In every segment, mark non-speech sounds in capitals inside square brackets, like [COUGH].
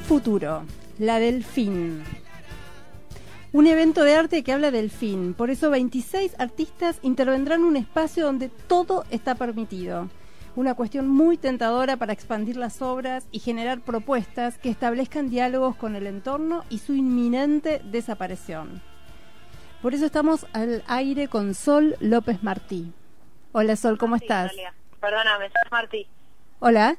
Futuro, la Delfín. Un evento de arte que habla del fin. Por eso 26 artistas intervendrán en un espacio donde todo está permitido. Una cuestión muy tentadora para expandir las obras y generar propuestas que establezcan diálogos con el entorno y su inminente desaparición. Por eso estamos al aire con Sol López Martí. Hola Sol, ¿cómo estás? Perdóname, soy Martí. Hola.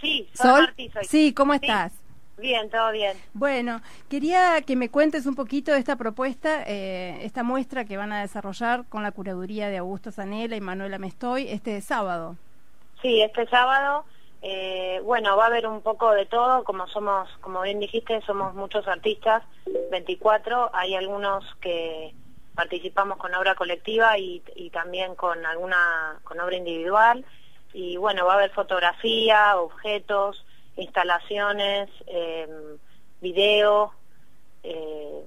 Sí, soy Sol. Martí, soy. Sí, ¿cómo estás? Bien, todo bien. Bueno, quería que me cuentes un poquito de esta propuesta, eh, esta muestra que van a desarrollar con la curaduría de Augusto Zanella y Manuela Mestoy este sábado. Sí, este sábado, eh, bueno, va a haber un poco de todo, como somos, como bien dijiste, somos muchos artistas, 24, hay algunos que participamos con obra colectiva y, y también con alguna, con obra individual, y bueno, va a haber fotografía, objetos, instalaciones, eh, video, eh,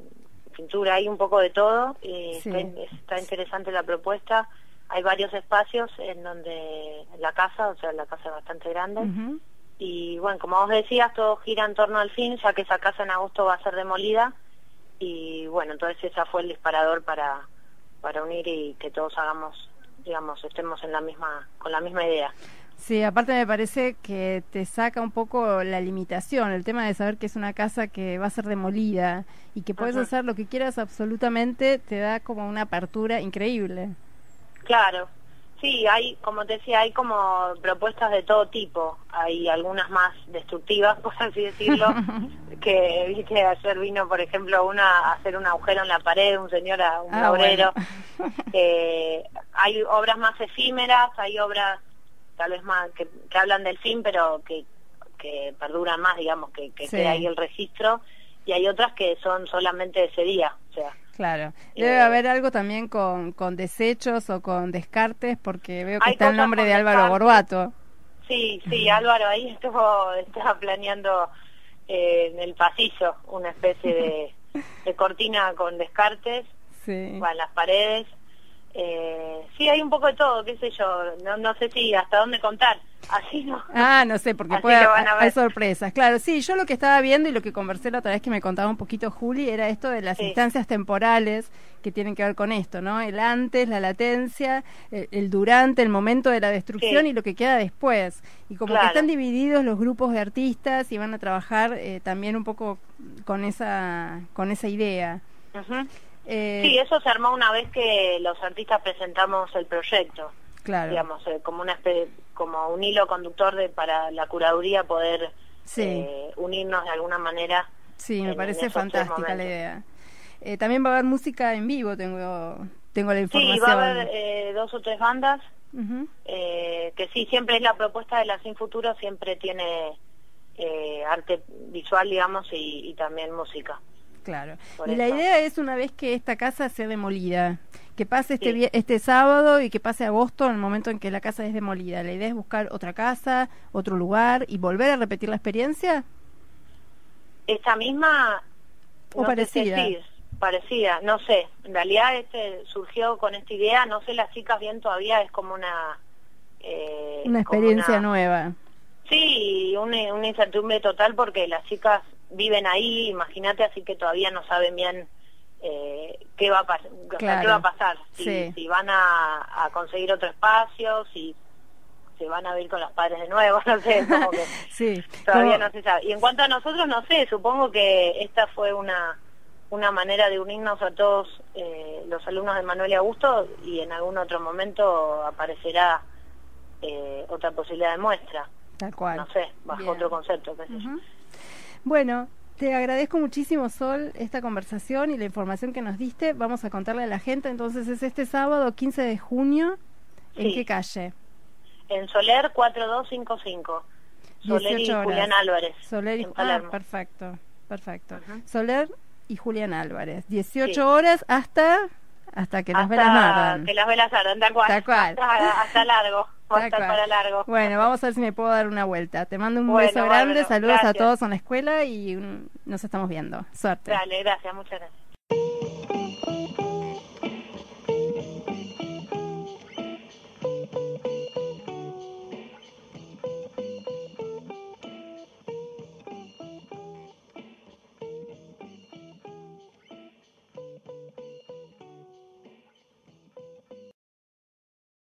pintura, hay un poco de todo. Y Sí. está, está interesante la propuesta. Hay varios espacios en donde la casa, o sea, la casa es bastante grande. Y bueno, como vos decías, todo gira en torno al fin, ya que esa casa en agosto va a ser demolida. Y bueno, entonces esa fue el disparador para, para unir y que todos hagamos, digamos, estemos en la misma, con la misma idea. Sí, aparte me parece que te saca un poco la limitación, el tema de saber que es una casa que va a ser demolida y que puedes Ajá. hacer lo que quieras absolutamente, te da como una apertura increíble. Claro, sí, hay, como te decía, hay como propuestas de todo tipo. Hay algunas más destructivas, [LAUGHS] por así decirlo, [LAUGHS] que viste ayer vino, por ejemplo, una a hacer un agujero en la pared, un señor, a- un Ah, obrero. bueno. Eh, hay obras más efímeras, hay obras tal vez más que, que hablan del fin, pero que, que perduran más, digamos, que, que Sí. queda ahí el registro. Y hay otras que son solamente ese día, o sea. Claro, debe Eh, haber algo también con, con desechos o con descartes, porque veo que está el nombre de Álvaro. Gorbato. Sí, sí, Álvaro ahí estuvo, estaba planeando eh, en el pasillo una especie de, [LAUGHS] de cortina con descartes, Sí. para las paredes. Eh, sí, hay un poco de todo, qué sé yo, no, no sé si hasta dónde contar, así no. Ah, no sé, porque puede, hay sorpresas. Claro, sí, yo lo que estaba viendo y lo que conversé la otra vez que me contaba un poquito Juli era esto de las Sí. instancias temporales que tienen que ver con esto, ¿no? El antes, la latencia, el, el durante, el momento de la destrucción Sí. y lo que queda después. Y como que están divididos los grupos de artistas y van a trabajar eh, también un poco con esa, con esa idea. Ujú. Eh, Sí, eso se armó una vez que los artistas presentamos el proyecto, claro. digamos, eh, como una espe- como un hilo conductor de para la curaduría poder Sí. eh, unirnos de alguna manera. Sí, me en- parece en fantástica la idea. También va a haber música en vivo, tengo tengo la información. Sí, va a haber eh, dos o tres bandas que sí, siempre es la propuesta de la Sin Futuro, siempre tiene eh, arte visual, digamos, y, y también música. Claro. Por Y la idea es una vez que esta casa sea demolida, que pase este Sí. este sábado y que pase agosto en el momento en que la casa es demolida. La idea es buscar otra casa, otro lugar y volver a repetir la experiencia. Esta misma... O no parecida. decir, parecida, no sé. En realidad este surgió con esta idea, no sé las chicas bien todavía, es como una... eh, Una experiencia una- nueva. Sí, una, una incertidumbre total porque las chicas viven ahí, imagínate, así que todavía no saben bien eh, qué, va a pas- o sea, Claro. qué va a pasar, si, Sí. si van a, a conseguir otro espacio, si se van a ver con los padres de nuevo, [LAUGHS] no sé, como que [LAUGHS] Sí. todavía no se sabe. Y en cuanto a nosotros, no sé, supongo que esta fue una una manera de unirnos a todos eh, los alumnos de Manuel y Augusto y en algún otro momento aparecerá eh, otra posibilidad de muestra Tal cual. no sé, bajo Bien. otro concepto, qué sé yo. Bueno, te agradezco muchísimo, Sol, esta conversación y la información que nos diste. Vamos a contarle a la gente. Entonces, es este sábado 15 de junio. ¿En Sí. qué calle? En Soler 4255. Soler y 18 horas. Julián Álvarez. Soler y en ah, Palermo. perfecto, perfecto. Soler y Julián Álvarez. 18 Sí. horas hasta hasta que las hasta velas ardan. que las velas ardan, tal cual. Tal cual. Hasta, hasta largo, Para largo. Bueno, vamos a ver si me puedo dar una vuelta. Te mando un Bueno, beso grande, saludos a todos en la escuela y nos estamos viendo. Suerte. Dale, gracias, muchas gracias.